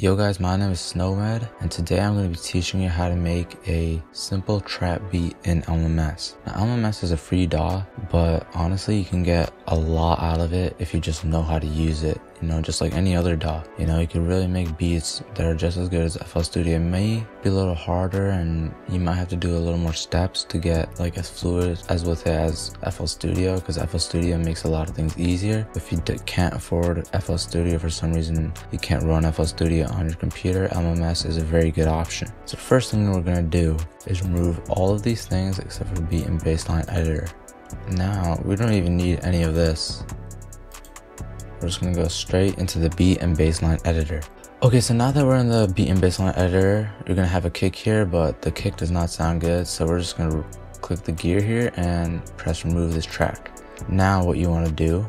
Yo guys, my name is Snomed, and today I'm going to be teaching you how to make a simple trap beat in LMMS. Now LMMS is a free DAW, but honestly you can get a lot out of it if you just know how to use it. You know, just like any other DAW. You know, you can really make beats that are just as good as FL Studio. It may be a little harder and you might have to do a little more steps to get like as fluid as with it as FL Studio because FL Studio makes a lot of things easier. If you can't afford FL Studio for some reason, you can't run FL Studio on your computer, LMMS is a very good option. So first thing we're gonna do is remove all of these things except for beat and bassline editor. Now, we don't even need any of this. We're just gonna go straight into the beat and bassline editor. Okay, so now that we're in the beat and bassline editor, you're gonna have a kick here, but the kick does not sound good. So we're just gonna click the gear here and press remove this track. Now what you wanna do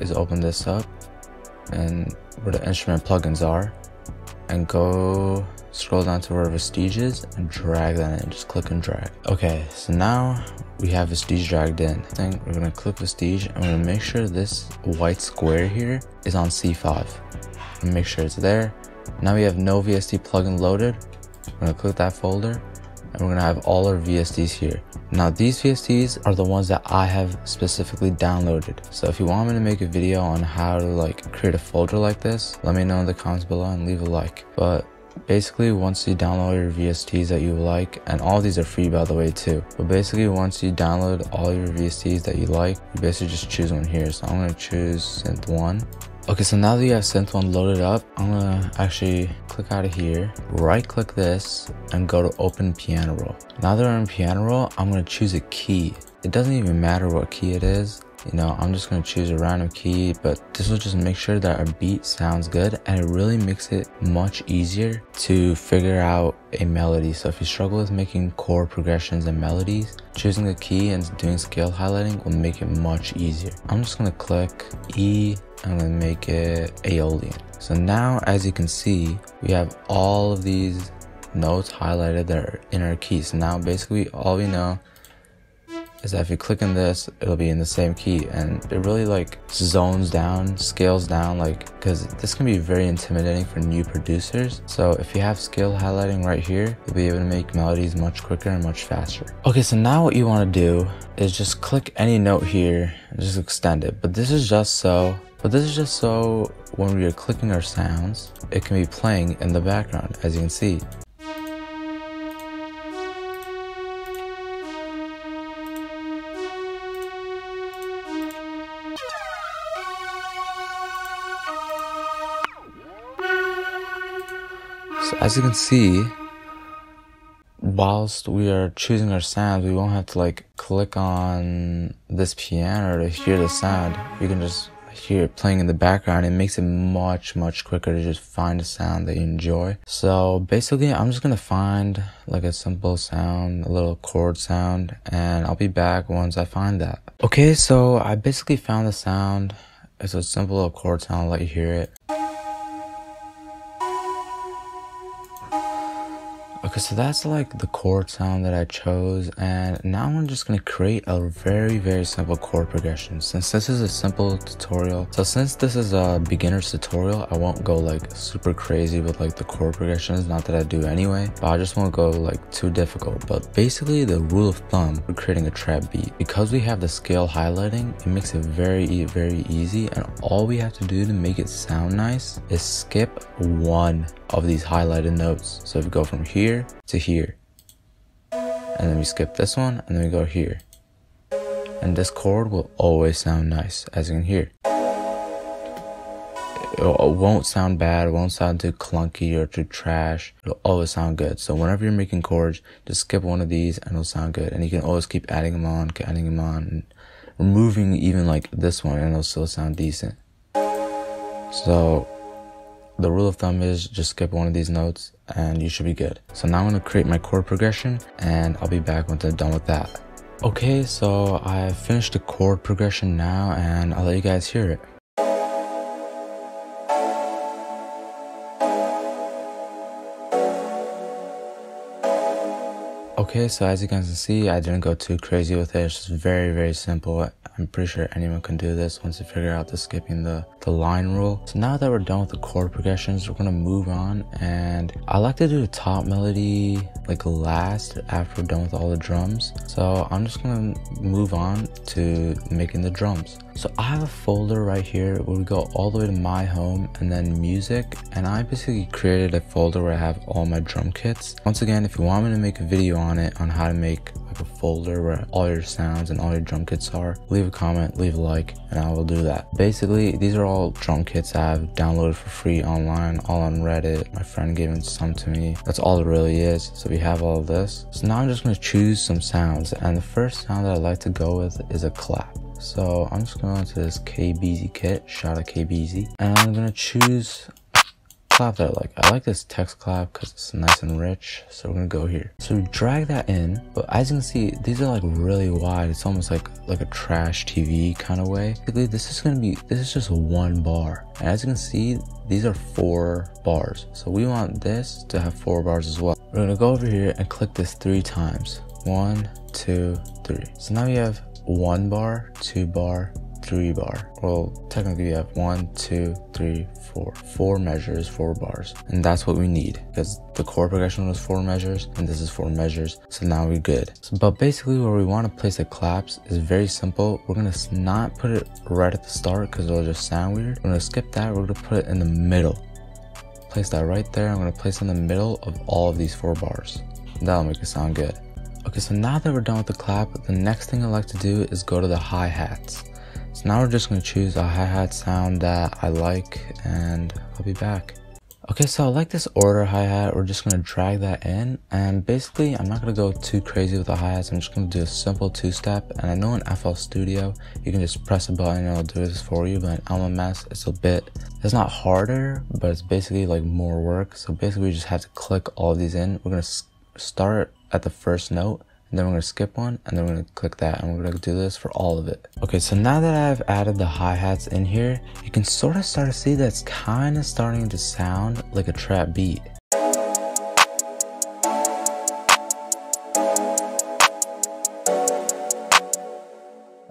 is open this up and where the instrument plugins are and go scroll down to where Vestige is and drag that in. Just click and drag. Okay, so now we have Vestige dragged in. Then we're gonna click Vestige and we're gonna make sure this white square here is on C5. And make sure it's there. Now we have no VST plugin loaded. We're gonna click that folder and we're gonna have all our VSTs here. Now these VSTs are the ones that I have specifically downloaded. So if you want me to make a video on how to like create a folder like this, let me know in the comments below and leave a like. But basically once you download your VSTs that you like, and all these are free by the way too, but basically once you download all your VSTs that you like, you basically just choose one here. So I'm gonna choose synth 1 Okay, so now that you have synth one loaded up, I'm gonna actually click out of here, right click this, and go to open piano roll. Now that I'm in piano roll, I'm gonna choose a key. It doesn't even matter what key it is. You know, I'm just gonna choose a random key, but this will just make sure that our beat sounds good and it really makes it much easier to figure out a melody. So if you struggle with making chord progressions and melodies, choosing a key and doing scale highlighting will make it much easier. I'm just gonna click E I'm gonna make it Aeolian. So now, as you can see, we have all of these notes highlighted that are in our keys. So now basically all we know is that if you click on this, it'll be in the same key and it really like zones down, scales down like, cause this can be very intimidating for new producers. So if you have scale highlighting right here, you'll be able to make melodies much quicker and much faster. Okay, so now what you wanna do is just click any note here and just extend it. But this is just so but this is just so when we are clicking our sounds, it can be playing in the background, as you can see. So as you can see, whilst we are choosing our sounds, we won't have to like click on this piano to hear the sound. You can just hear it playing in the background. It makes it much, much quicker to just find a sound that you enjoy. So basically, I'm just gonna find like a simple sound, a little chord sound, and I'll be back once I find that. Okay, so I basically found the sound. It's a simple little chord sound, I'll let you hear it. Okay, so that's like the chord sound that I chose and now I'm just gonna create a very very simple chord progression since this is a simple tutorial. So since this is a beginner's tutorial, I won't go like super crazy with like the chord progressions, not that I do anyway, but I just won't go like too difficult. But basically the rule of thumb for creating a trap beat, because we have the scale highlighting, it makes it very very easy and all we have to do to make it sound nice is skip one of these highlighted notes. So if we go from here to here, and then we skip this one, and then we go here. And this chord will always sound nice, as you can hear. It won't sound bad, it won't sound too clunky or too trash. It'll always sound good. So whenever you're making chords, just skip one of these and it'll sound good. And you can always keep adding them on, adding them on, and removing even like this one and it'll still sound decent. So the rule of thumb is just skip one of these notes and you should be good. So now I'm gonna create my chord progression and I'll be back once I'm done with that. Okay, so I finished the chord progression now and I'll let you guys hear it. Okay, so as you guys can see, I didn't go too crazy with it. It's just very, very simple. I'm pretty sure anyone can do this once you figure out the skipping the, the line rule. So now that we're done with the chord progressions, we're gonna move on and I like to do the top melody like last after we're done with all the drums. So I'm just gonna move on to making the drums. So I have a folder right here where we go all the way to my home and then music. And I basically created a folder where I have all my drum kits. Once again, if you want me to make a video on it, on how to make like a folder where all your sounds and all your drum kits are, leave a comment, leave a like, and I will do that. Basically, these are all drum kits I've downloaded for free online, all on Reddit. My friend gave some to me. That's all it really is. So we have all this. So now I'm just gonna choose some sounds. And the first sound that I like to go with is a clap. So I'm just going to this KBZ kit, shout out KBZ, and I'm gonna choose clap that I like. I like this text clap because it's nice and rich. So we're gonna go here. So we drag that in, but as you can see, these are like really wide. It's almost like like a trash TV kind of way. Basically, this is gonna be this is just one bar. And as you can see, these are four bars. So we want this to have four bars as well. We're gonna go over here and click this three times. One, two, three. So now we have one bar, two bar, three bar. Well, technically you have one, two, three, four. Four measures, four bars. And that's what we need because the chord progression was four measures and this is four measures. So now we're good. So, but basically where we want to place the claps is very simple. We're going to not put it right at the start because it'll just sound weird. We're going to skip that. We're going to put it in the middle. Place that right there. I'm going to place in the middle of all of these four bars. That'll make it sound good. Okay, so now that we're done with the clap, the next thing I like to do is go to the hi-hats. So now we're just going to choose a hi-hat sound that I like and I'll be back. Okay, so I like this order hi-hat. We're just going to drag that in and basically I'm not going to go too crazy with the hi-hats. I'm just going to do a simple two-step and I know in FL Studio you can just press a button and it'll do this for you but in LMMS it's a bit, it's not harder but it's basically like more work. So basically we just have to click all these in. We're to start at the first note and then we're to skip one and then we're to click that and we're to do this for all of it. Okay so now that i've added the hi-hats in here you can sort of start to see that it's kind of starting to sound like a trap beat.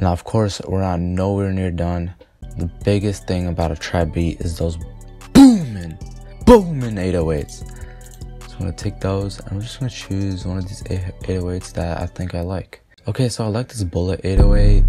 Now of course we're not nowhere near done. The biggest thing about a trap beat is those booming booming 808s I'm gonna take those and I'm just gonna choose one of these 808s that I think I like. Okay, so I like this bullet 808.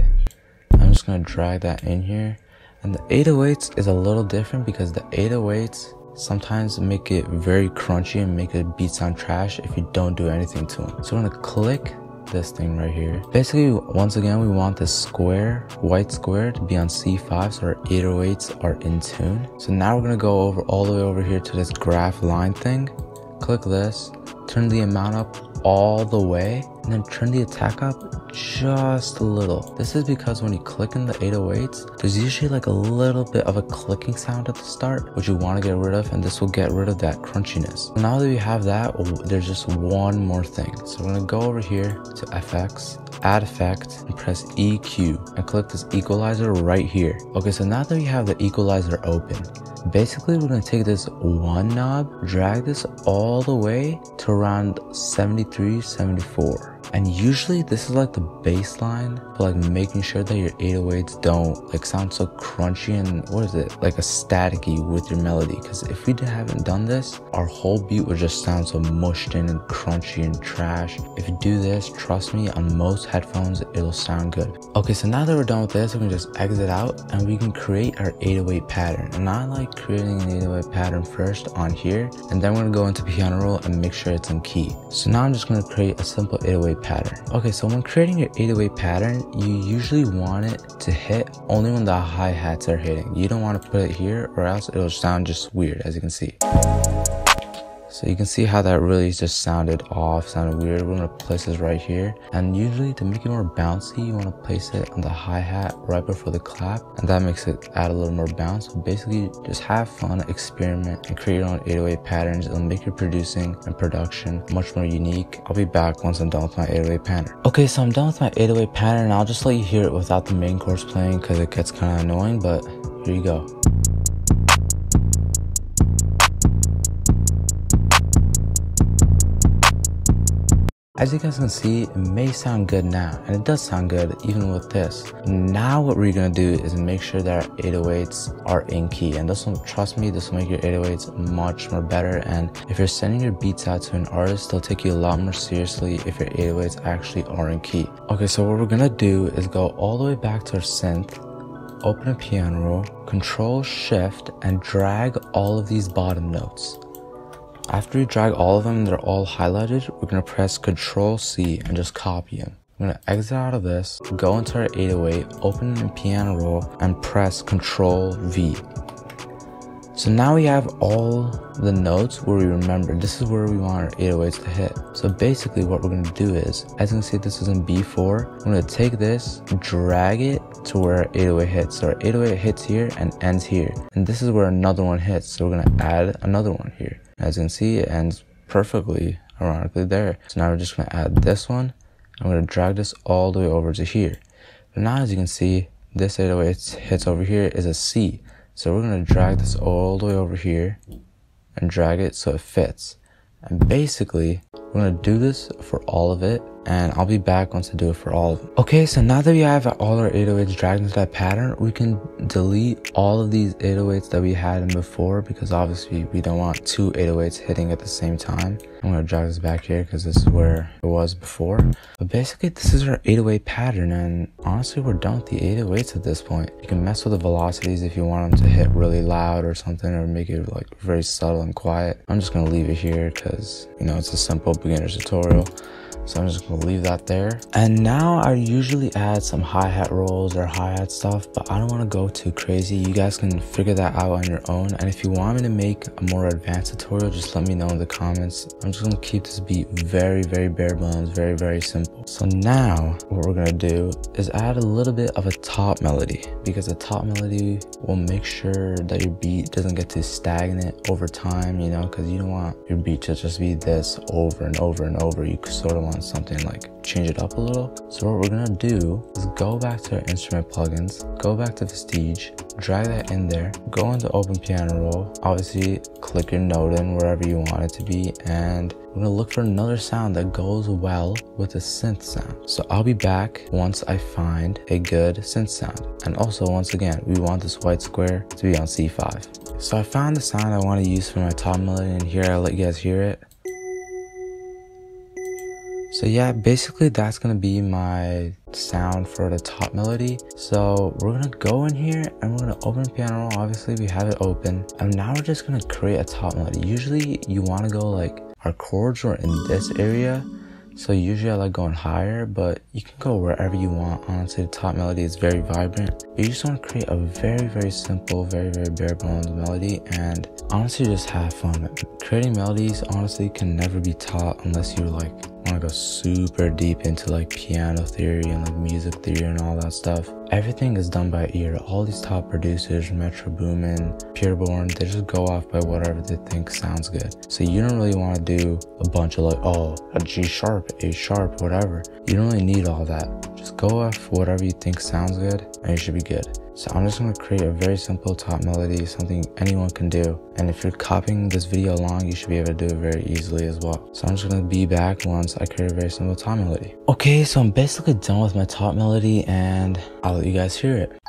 I'm just gonna drag that in here. And the 808s is a little different because the 808s sometimes make it very crunchy and make a beat sound trash if you don't do anything to them. So I'm gonna click this thing right here. Basically, once again, we want this square, white square to be on C5 so our 808s are in tune. So now we're gonna go over all the way over here to this graph line thing click this, turn the amount up all the way, and then turn the attack up just a little. This is because when you click in the 808s, there's usually like a little bit of a clicking sound at the start, which you want to get rid of, and this will get rid of that crunchiness. Now that we have that, oh, there's just one more thing. So we're gonna go over here to FX, add effect, and press EQ, and click this equalizer right here. Okay, so now that we have the equalizer open, Basically, we're gonna take this one knob, drag this all the way to around 73, 74. And usually this is like the baseline for like making sure that your 808s don't like sound so crunchy and what is it? Like a staticky with your melody. Cause if we haven't done this, our whole beat would just sound so mushed in and crunchy and trash. If you do this, trust me, on most headphones, it'll sound good. Okay, so now that we're done with this, we can just exit out and we can create our 808 pattern. And I like creating an 808 pattern first on here. And then we're gonna go into piano roll and make sure it's in key. So now I'm just gonna create a simple 808 pattern. Okay, so when creating your 808 pattern, you usually want it to hit only when the hi-hats are hitting. You don't want to put it here or else it'll sound just weird as you can see. So you can see how that really just sounded off, sounded weird. We're gonna place this right here. And usually to make it more bouncy, you wanna place it on the hi-hat right before the clap. And that makes it add a little more bounce. So basically just have fun, experiment, and create your own 808 patterns. It'll make your producing and production much more unique. I'll be back once I'm done with my 808 pattern. Okay, so I'm done with my 808 pattern. I'll just let you hear it without the main chorus playing because it gets kind of annoying, but here you go. As you guys can see, it may sound good now, and it does sound good even with this. Now what we're gonna do is make sure that our 808s are in key, and this will, trust me, this will make your 808s much more better, and if you're sending your beats out to an artist, they'll take you a lot more seriously if your 808s actually are in key. Okay, so what we're gonna do is go all the way back to our synth, open a piano roll, control shift, and drag all of these bottom notes. After you drag all of them and they're all highlighted, we're gonna press control C and just copy them. I'm gonna exit out of this, go into our 808, open in piano roll, and press control V. So now we have all the notes where we remember this is where we want our 808s to hit. So basically what we're going to do is, as you can see this is in B4, I'm going to take this, drag it to where our 808 hits. So our 808 hits here and ends here. And this is where another one hits. So we're going to add another one here. As you can see it ends perfectly ironically there. So now we're just going to add this one. I'm going to drag this all the way over to here. But now as you can see, this 808 hits over here is a C. So we're going to drag this all the way over here and drag it so it fits. And basically, we're going to do this for all of it and I'll be back once I do it for all of them. Okay, so now that we have all our 808s dragged into that pattern, we can delete all of these 808s that we had in before because obviously we don't want two 808s hitting at the same time. I'm gonna drag this back here because this is where it was before. But basically this is our 808 pattern and honestly we're done with the 808s at this point. You can mess with the velocities if you want them to hit really loud or something or make it like very subtle and quiet. I'm just gonna leave it here because you know it's a simple beginner's tutorial. So I'm just gonna leave that there. And now I usually add some hi-hat rolls or hi-hat stuff, but I don't wanna go too crazy. You guys can figure that out on your own. And if you want me to make a more advanced tutorial, just let me know in the comments. I'm just gonna keep this beat very, very bare bones, very, very simple. So now what we're gonna do is add a little bit of a top melody because the top melody will make sure that your beat doesn't get too stagnant over time, you know, because you don't want your beat to just be this over and over and over. You sort of want something like change it up a little. So what we're gonna do is go back to our instrument plugins, go back to Vestige, drag that in there, go into open piano roll, obviously click your note in wherever you want it to be, and we're gonna look for another sound that goes well with the synth sound. So I'll be back once I find a good synth sound. And also once again, we want this white square to be on C5. So I found the sound I want to use for my top melody and here I'll let you guys hear it. So yeah, basically that's gonna be my sound for the top melody. So we're gonna go in here and we're gonna open piano. Obviously we have it open. And now we're just gonna create a top melody. Usually you wanna go like our chords are in this area. So usually I like going higher, but you can go wherever you want. Honestly, the top melody is very vibrant. You just want to create a very, very simple, very, very bare bones melody and honestly just have fun. Creating melodies honestly can never be taught unless you're like want to go super deep into like piano theory and like music theory and all that stuff. Everything is done by ear. All these top producers, Metro Boomin, Pi'erre Bourne, they just go off by whatever they think sounds good. So you don't really want to do a bunch of like, oh, a G sharp, A sharp, whatever. You don't really need all that. Just go off whatever you think sounds good and you should be good. So I'm just going to create a very simple top melody, something anyone can do. And if you're copying this video along, you should be able to do it very easily as well. So I'm just going to be back once I create a very simple top melody. Okay, so I'm basically done with my top melody and I'll let you guys hear it.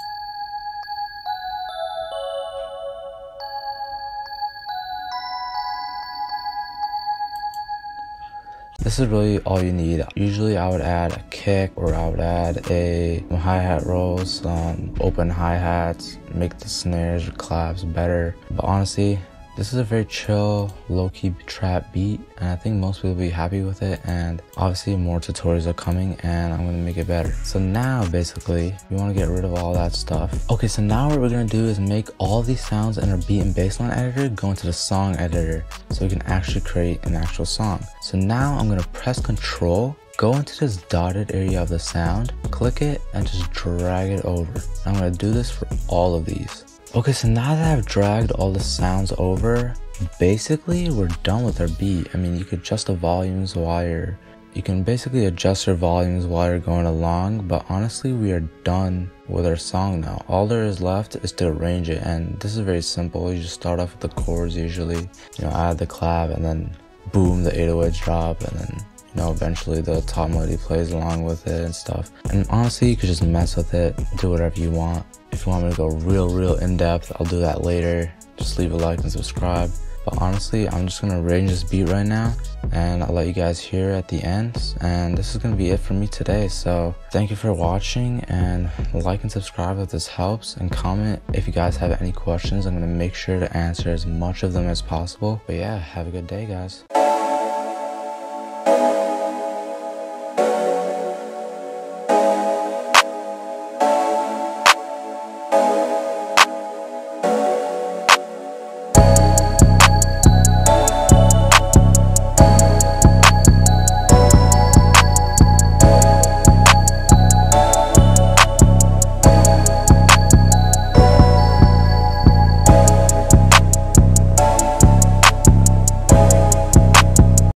This is really all you need. Usually I would add a kick or I would add a hi-hat rolls, some open hi-hats, make the snares or claps better. But honestly, this is a very chill, low-key trap beat, and I think most people will be happy with it, and obviously more tutorials are coming, and I'm gonna make it better. So now, basically, we wanna get rid of all that stuff. Okay, so now what we're gonna do is make all these sounds in our beat and bassline editor go into the song editor, so we can actually create an actual song. So now I'm gonna press Control go into this dotted area of the sound, click it, and just drag it over. I'm gonna do this for all of these. Okay, so now that I've dragged all the sounds over, basically we're done with our beat. I mean, you could adjust the volumes while you're, you can basically adjust your volumes while you're going along, but honestly, we are done with our song now. All there is left is to arrange it, and this is very simple. You just start off with the chords usually, you know, add the clap, and then boom, the 808 drop, and then you know, eventually the top melody plays along with it and stuff. And honestly, you could just mess with it, do whatever you want. If you want me to go real, real in depth, I'll do that later. Just leave a like and subscribe. But honestly, I'm just gonna arrange this beat right now and I'll let you guys hear at the end. And this is gonna be it for me today. So thank you for watching and like and subscribe if this helps and comment if you guys have any questions. I'm gonna make sure to answer as much of them as possible. But yeah, have a good day guys.